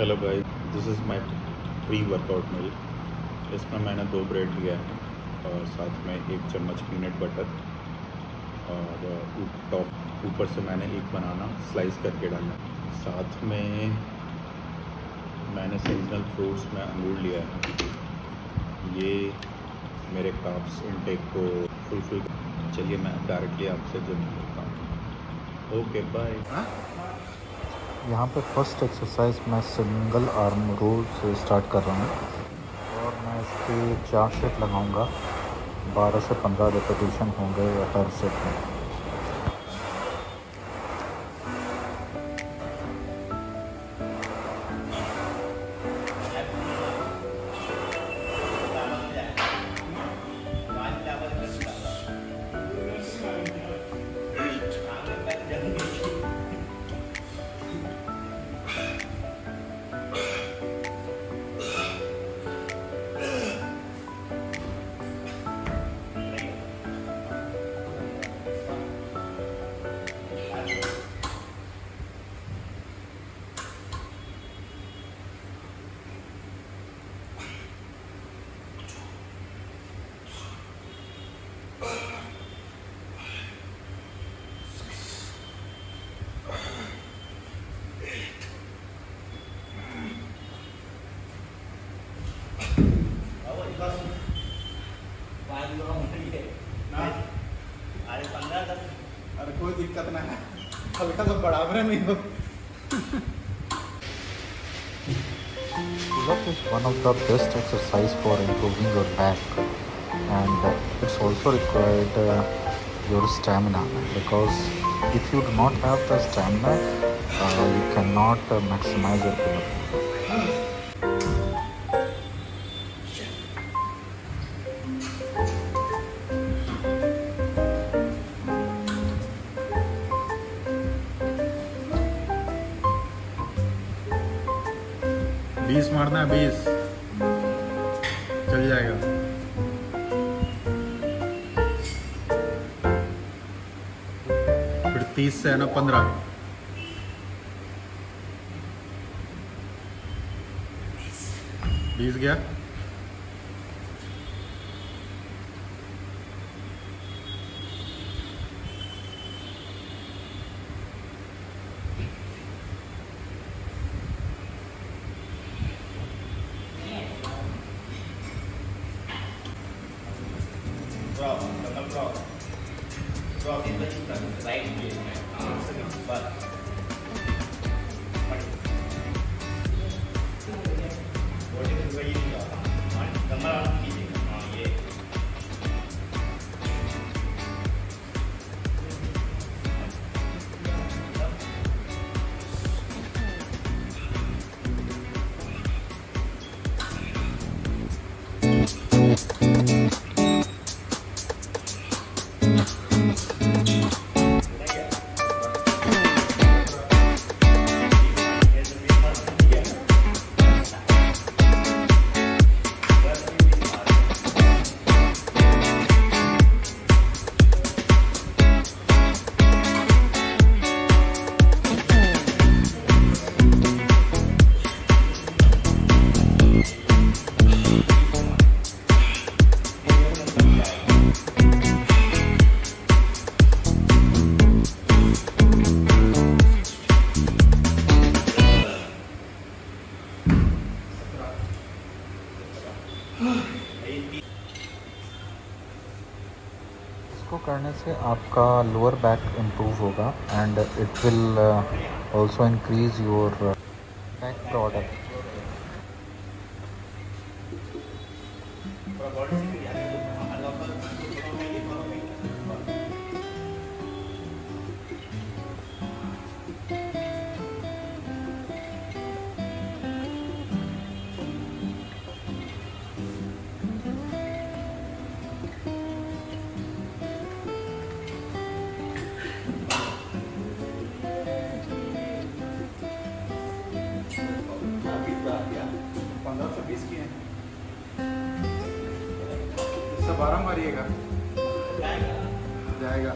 Hello guys this is my pre workout meal इसमें मैंने दो ब्रेड लिया है, और साथ में एक चम्मच पीनट बटर और टॉप ऊपर से मैंने एक बनाना स्लाइस करके डाला। साथ में मैंने सीजनल फ्रूट्स में अंगूर लिया है। ये मेरे काप्स इनटेक को फुलफिल चलिए मैं डायरेक्टली आपसे जो मिलता हूँ। ओके बाय यहाँ पे फ़र्स्ट एक्सरसाइज मैं सिंगल आर्म रोल से स्टार्ट कर रहा हूँ। और मैं इसके चार सेट लगाऊँगा। 12 से 15 रिपीटेशन होंगे हर सेट में। कोई दिक्कत ना है हल्का सा बराबर नहीं हो Pull-up is one of the best exercise for improving your back and it's also required uh, your stamina because if you do not have the stamina uh, you cannot uh, maximize your बीस मारना है बीस। चल जाएगा। फिर तीस से है ना पंद्रह। बीस गया? इसको करने से आपका लोअर बैक इम्प्रूव होगा and it will also increase your back product से बारह मारिएगा। जाएगा।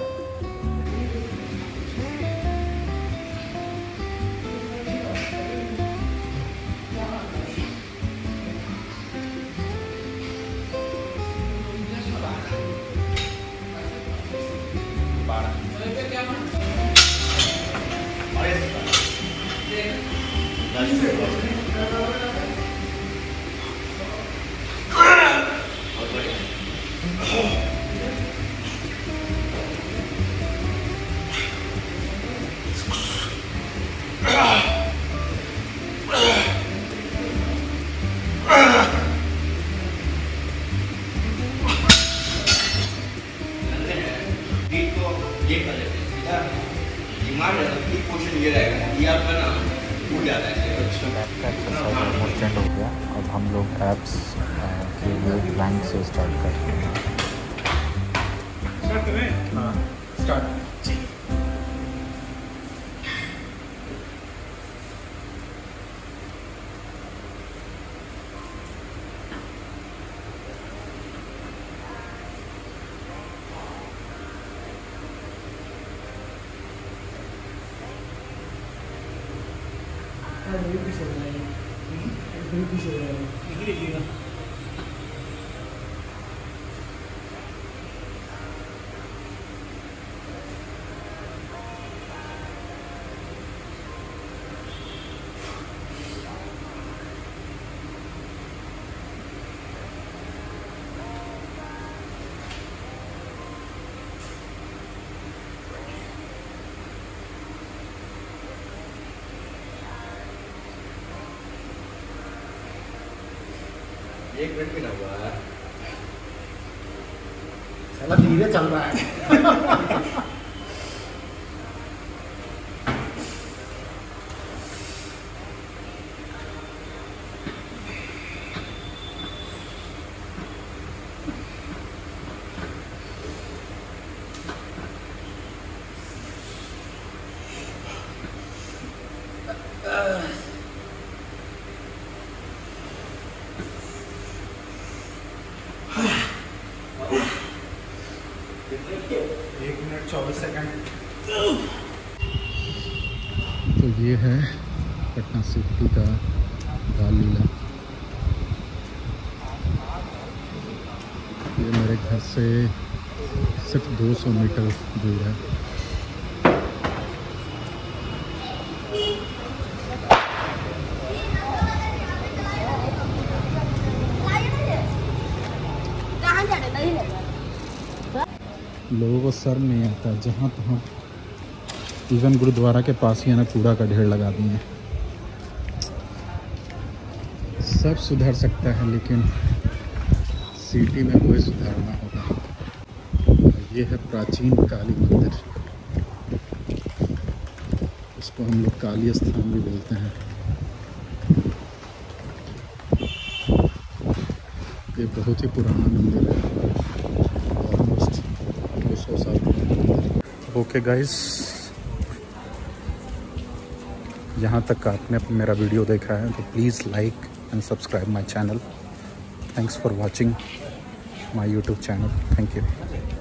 बारह। ये कर लेते हैं। सीधा दिमाग बीट पोर्शन ये रहेगा ये आपका ना टूट जाता है। ऐसे। बैक का एक्सरसाइज ऑलमोस्ट एंड हो। गया। अब हम लोग एप्स के लिए ब्लैंक से स्टार्ट करते हैं। स्टार्ट करें? हाँ। स्टार्ट 没有比赛了，没有比赛了，你去哪？एक मिनट भी ना हुआ है। धीरे चल रहा है एक मिनट चौबीस सेकंड। तो ये है पटना सिटी का रामलीला ये मेरे घर से सिर्फ़ 200 मीटर दूर है। कहाँ जा रहे नहीं ले लोगों को शर्म नहीं आता, जहाँ तहाँ इवन गुरुद्वारा के पास ही है ना, कूड़ा का ढेर लगा दिए। सब सुधर सकता है, लेकिन सिटी में कोई सुधारना होगा। ये है प्राचीन काली मंदिर। उसको हम लोग काली स्थान भी बोलते हैं। ये बहुत ही पुराना मंदिर है ऑलमोस्ट दो सौ साल पुराना ओके गाइस यहाँ तक आपने मेरा वीडियो देखा है तो please like and subscribe my channel thanks for watching my YouTube channel thank you